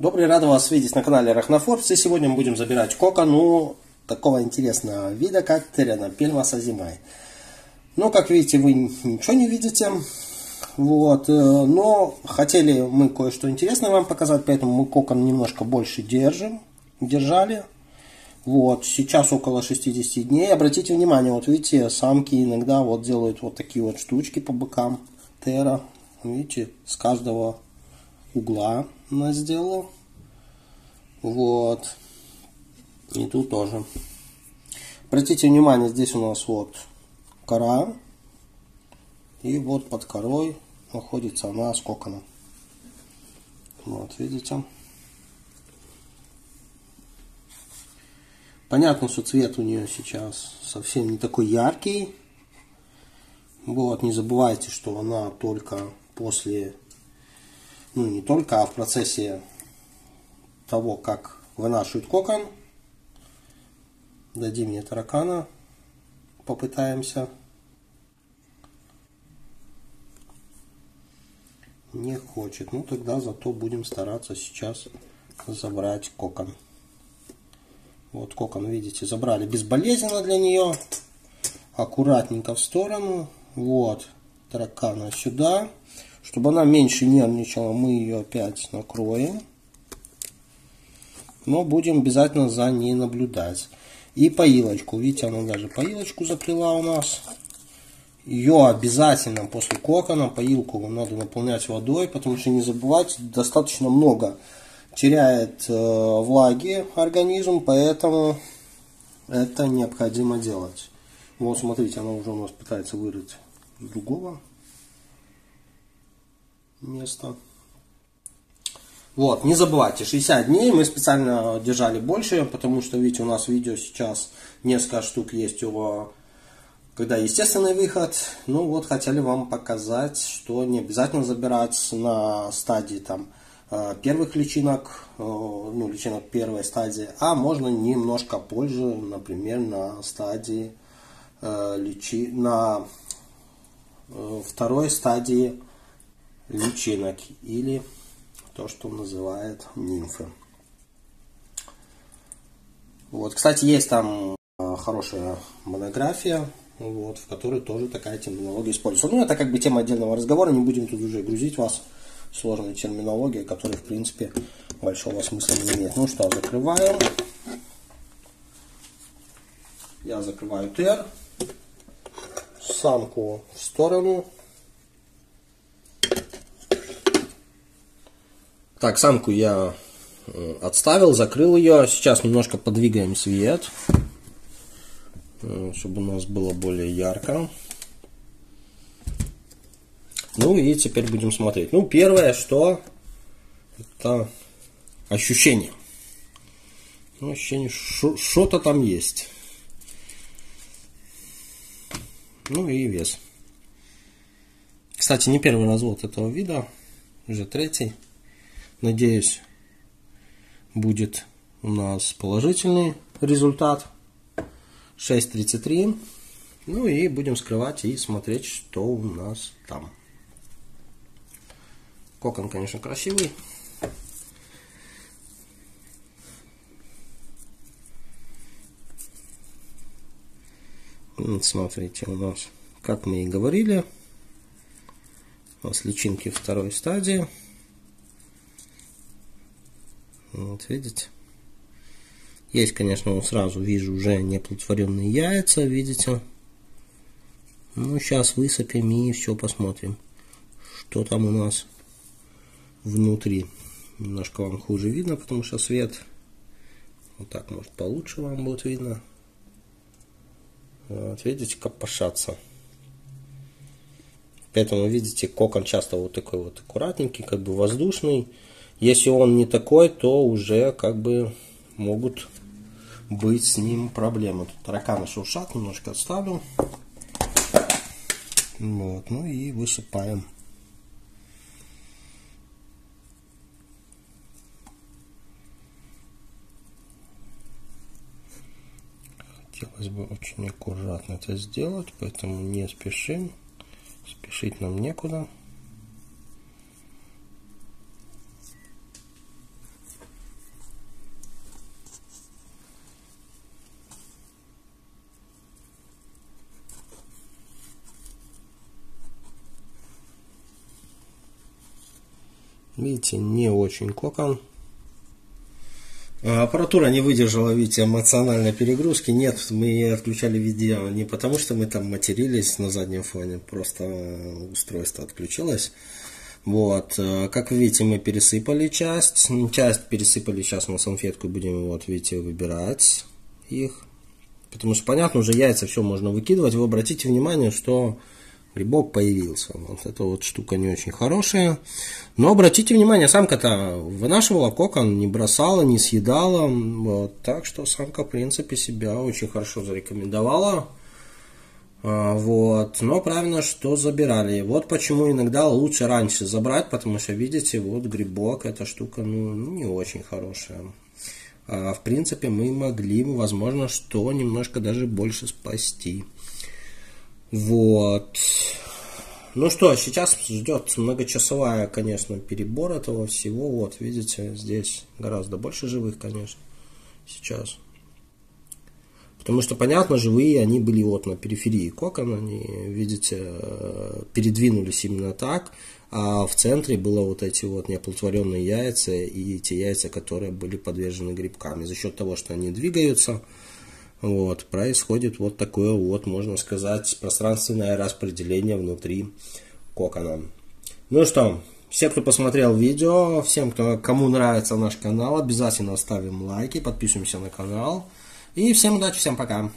Добрый, рад вас видеть на канале Рахнафорбс. И сегодня мы будем забирать кока, ну, такого интересного вида, как Терена Пельмаса Зимай. Ну, как видите, вы ничего не видите. Вот, э, но хотели мы кое-что интересное вам показать, поэтому мы кокон немножко больше держим, держали. Вот, сейчас около 60 дней. Обратите внимание, вот видите, самки иногда вот делают вот такие вот штучки по бокам Тера. Видите, с каждого угла она сделала. Вот. И тут тоже. Обратите внимание, здесь у нас вот кора. И вот под корой находится она с коконом. Вот, видите? Понятно, что цвет у нее сейчас совсем не такой яркий. Вот, не забывайте, что она только после, ну не только, а в процессе того, как вынашивают кокон. Дадим мне таракана, попытаемся. Не хочет. Ну тогда зато будем стараться сейчас забрать кокон. Вот кокон, видите, забрали безболезненно для нее. Аккуратненько в сторону. Вот, таракана сюда. Чтобы она меньше нервничала, мы ее опять накроем. Но будем обязательно за ней наблюдать. И поилочку. Видите, она даже поилочку заплела у нас. Ее обязательно после кокона, поилку надо наполнять водой, потому что не забывайте, достаточно много теряет э, влаги организм, поэтому это необходимо делать. Вот смотрите, она уже у нас пытается вырыть другого места. Вот, не забывайте, 60 дней мы специально держали больше, потому что, видите, у нас видео сейчас несколько штук есть его, когда естественный выход. Ну вот, хотели вам показать, что не обязательно забирать на стадии там э, первых личинок, э, ну, личинок первой стадии, а можно немножко позже, например, на стадии э, личи, на второй стадии личинок или то, что называют нимфы. Вот, кстати, есть там а, хорошая монография, вот, в которой тоже такая терминология используется. Ну, это как бы тема отдельного разговора, не будем тут уже грузить вас сложной терминологией, которая, в принципе, большого смысла не имеет. Ну что, закрываем. Я закрываю тер. Самку в сторону. Так, самку я э, отставил, закрыл ее. Сейчас немножко подвигаем свет, э, чтобы у нас было более ярко. Ну и теперь будем смотреть. Ну, первое, что это ощущение. Ну, ощущение, что-то там есть. Ну и вес. Кстати, не первый развод этого вида, уже третий. Надеюсь, будет у нас положительный результат. 6.33. Ну и будем скрывать и смотреть, что у нас там. Кокон, конечно, красивый. Смотрите, у нас, как мы и говорили, у нас личинки второй стадии. Вот видите? Есть, конечно, сразу вижу уже неоплодотворенные яйца, видите? Ну, сейчас высыпем и все посмотрим, что там у нас внутри. Немножко вам хуже видно, потому что свет вот так, может, получше вам будет видно. Вот, видите, копошатся. Поэтому, видите, кокон часто вот такой вот аккуратненький, как бы воздушный. Если он не такой, то уже как бы могут быть с ним проблемы. Тут тараканы шуршат, немножко отставлю. Вот, ну и высыпаем. Хотелось бы очень аккуратно это сделать, поэтому не спешим. Спешить нам некуда. Видите, не очень кокон. А, аппаратура не выдержала, видите, эмоциональной перегрузки. Нет, мы отключали видео не потому, что мы там матерились на заднем фоне, просто устройство отключилось. Вот, э, как видите, мы пересыпали часть. Часть пересыпали сейчас на салфетку, будем, вот, видите, выбирать их. Потому что, понятно, уже яйца все можно выкидывать. Вы обратите внимание, что грибок появился. Вот эта вот штука не очень хорошая. Но обратите внимание, самка-то вынашивала кокон, не бросала, не съедала. Вот, так что самка, в принципе, себя очень хорошо зарекомендовала. А, вот. Но правильно, что забирали. Вот почему иногда лучше раньше забрать, потому что, видите, вот грибок, эта штука, ну, не очень хорошая. А, в принципе, мы могли, возможно, что немножко даже больше спасти. Вот. Ну что, сейчас ждет многочасовая, конечно, перебор этого всего. Вот, видите, здесь гораздо больше живых, конечно, сейчас. Потому что, понятно, живые, они были вот на периферии кокона, они, видите, передвинулись именно так, а в центре было вот эти вот неоплодотворенные яйца и те яйца, которые были подвержены грибкам. И за счет того, что они двигаются, вот, происходит вот такое вот, можно сказать, пространственное распределение внутри кокона. Ну что, все, кто посмотрел видео, всем, кто, кому нравится наш канал, обязательно ставим лайки, подписываемся на канал. И всем удачи, всем пока.